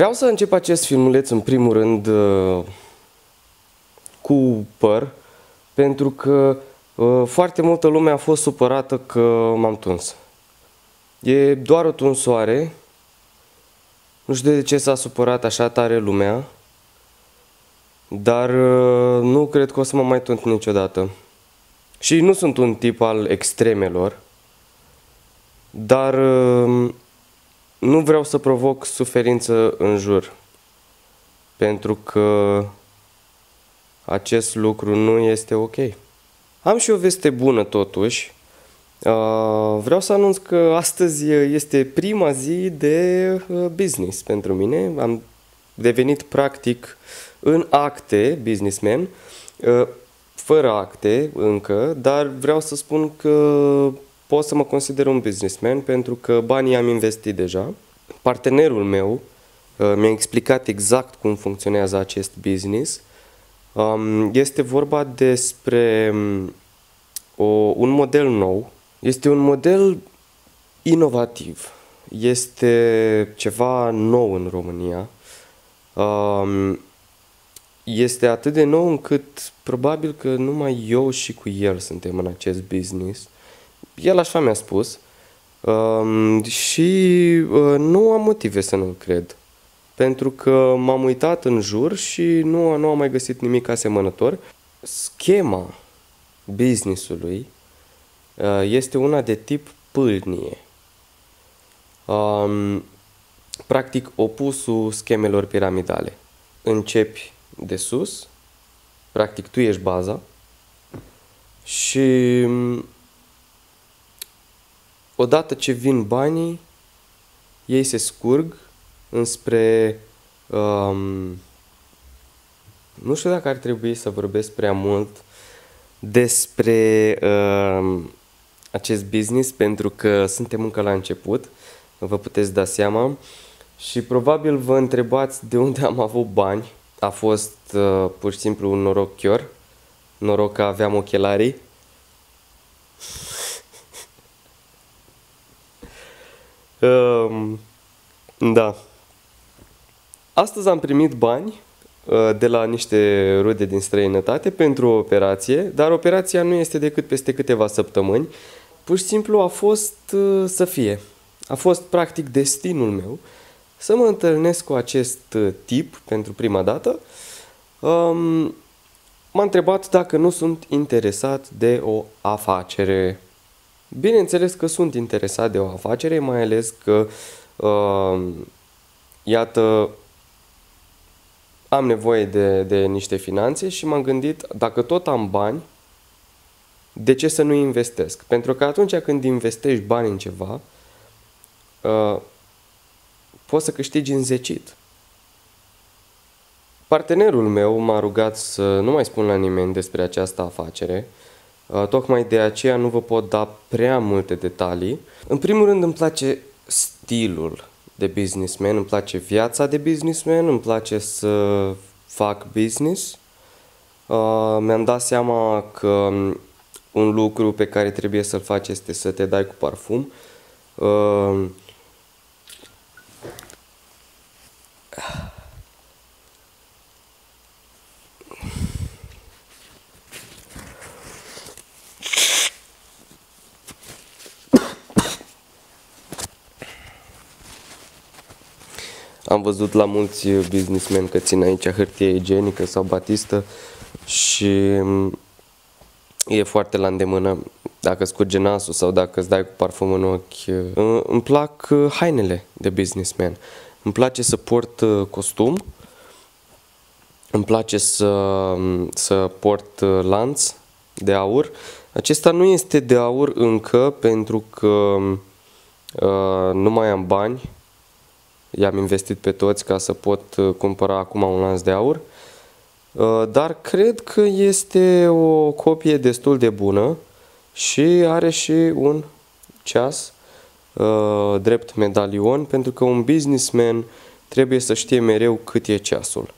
Vreau să încep acest filmuleț în primul rând uh, cu păr, pentru că uh, foarte multă lume a fost supărată că m-am tuns. E doar o tunsoare, nu știu de ce s-a supărat așa tare lumea, dar uh, nu cred că o să mă mai tunt niciodată. Și nu sunt un tip al extremelor, dar nu vreau să provoc suferință în jur, pentru că acest lucru nu este ok. Am și o veste bună totuși. Vreau să anunț că astăzi este prima zi de business pentru mine. Am devenit practic în acte businessman, fără acte încă, dar vreau să spun că pot să mă consider un businessman pentru că banii am investit deja. Partenerul meu uh, mi-a explicat exact cum funcționează acest business. Um, este vorba despre um, o, un model nou. Este un model inovativ. Este ceva nou în România. Um, este atât de nou încât probabil că numai eu și cu el suntem în acest business. El așa mi-a spus um, și uh, nu am motive să nu-l cred. Pentru că m-am uitat în jur și nu, nu am mai găsit nimic asemănător. Schema businessului uh, este una de tip pâlnie. Um, practic opusul schemelor piramidale. Începi de sus, practic tu ești baza și odată ce vin banii, ei se scurg înspre... Um, nu știu dacă ar trebui să vorbesc prea mult despre um, acest business, pentru că suntem încă la început, vă puteți da seama. Și probabil vă întrebați de unde am avut bani. A fost uh, pur și simplu un noroc chior. Noroc că aveam ochelarii da. Astăzi am primit bani uh, de la niște rude din străinătate pentru o operație, dar operația nu este decât peste câteva săptămâni. Pur și simplu a fost uh, să fie. A fost practic destinul meu să mă întâlnesc cu acest uh, tip pentru prima dată. Um, m-a întrebat dacă nu sunt interesat de o afacere Bineînțeles că sunt interesat de o afacere, mai ales că, uh, iată, am nevoie de, de niște finanțe și m-am gândit, dacă tot am bani, de ce să nu investesc? Pentru că atunci când investești bani în ceva, uh, poți să câștigi înzecit. Partenerul meu m-a rugat să nu mai spun la nimeni despre această afacere, Uh, tocmai de aceea nu vă pot da prea multe detalii. În primul rând îmi place stilul de businessman, îmi place viața de businessman, îmi place să fac business. Uh, mi-am dat seama că un lucru pe care trebuie să-l faci este să te dai cu parfum. Am văzut la mulți businessmen că țin aici hârtie igienică sau batistă și mm, e foarte la îndemână dacă scurge nasul sau dacă îți dai cu parfum în ochi. Îmi plac uh, hainele de businessman. Îmi place să port uh, costum, îmi place să, mm, să port uh, lanț de aur. Acesta nu este de aur încă pentru că uh, nu mai am bani i-am investit pe toți ca să pot uh, cumpăra acum un lans de aur, uh, dar cred că este o copie destul de bună și are și un ceas uh, drept medalion, pentru că un businessman trebuie să știe mereu cât e ceasul.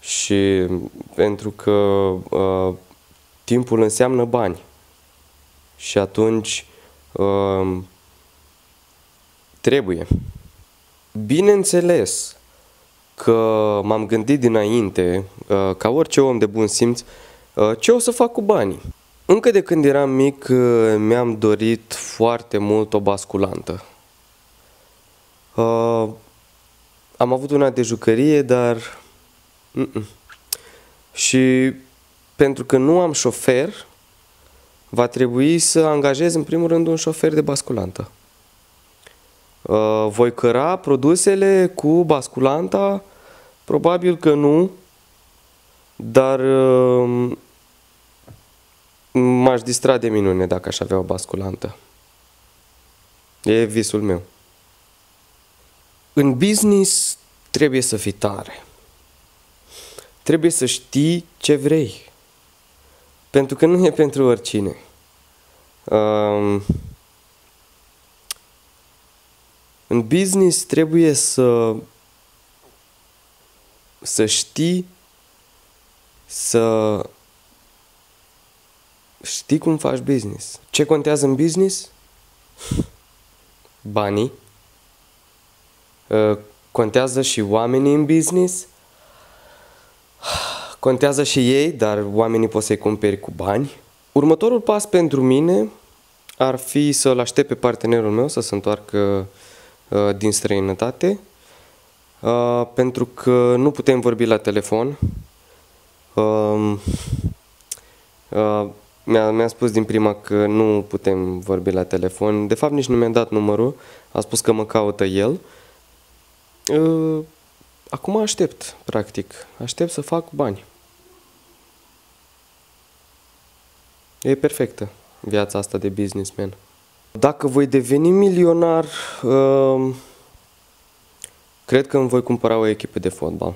Și pentru că uh, timpul înseamnă bani. Și atunci uh, trebuie. Bineînțeles că m-am gândit dinainte, uh, ca orice om de bun simț, uh, ce o să fac cu banii. Încă de când eram mic uh, mi-am dorit foarte mult o basculantă. Am avut una de jucărie, dar... Mm-mm. Și pentru că nu am șofer, va trebui să angajez în primul rând un șofer de basculantă. Voi căra produsele cu basculanta Probabil că nu, dar uh, m-aș distra de minune dacă aș avea o basculantă. E visul meu. În business trebuie să fii tare. Trebuie să știi ce vrei. Pentru că nu e pentru oricine. Um, în business trebuie să să știi să știi cum faci business. Ce contează în business? Banii. Uh, contează și oamenii în business. Contează și ei, dar oamenii poți să-i cumperi cu bani. Următorul pas pentru mine ar fi să-l aștept pe partenerul meu să se întoarcă uh, din străinătate Uh, pentru că nu putem vorbi la telefon. Uh, uh, mi-a, mi-a spus din prima că nu putem vorbi la telefon. De fapt, nici nu mi-a dat numărul. A spus că mă caută el. Uh, acum aștept, practic. Aștept să fac bani. E perfectă viața asta de businessman. Dacă voi deveni milionar, uh, Cred că îmi voi cumpăra o echipă de fotbal.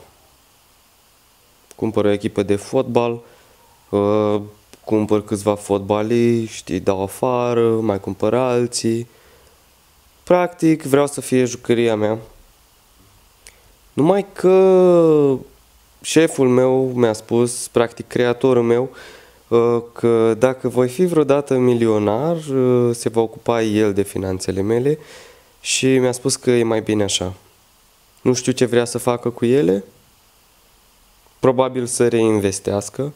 Cumpăr o echipă de fotbal, uh, cumpăr câțiva fotbaliști, îi dau afară, mai cumpăr alții. Practic, vreau să fie jucăria mea. Numai că șeful meu mi-a spus, practic creatorul meu, uh, că dacă voi fi vreodată milionar, uh, se va ocupa el de finanțele mele și mi-a spus că e mai bine așa. Nu știu ce vrea să facă cu ele. Probabil să reinvestească.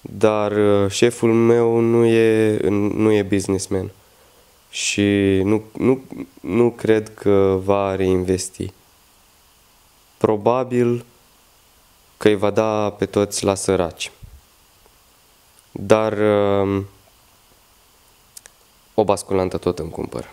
Dar uh, șeful meu nu e, nu e businessman. Și nu, nu, nu cred că va reinvesti. Probabil că îi va da pe toți la săraci. Dar uh, o basculantă tot îmi cumpăr.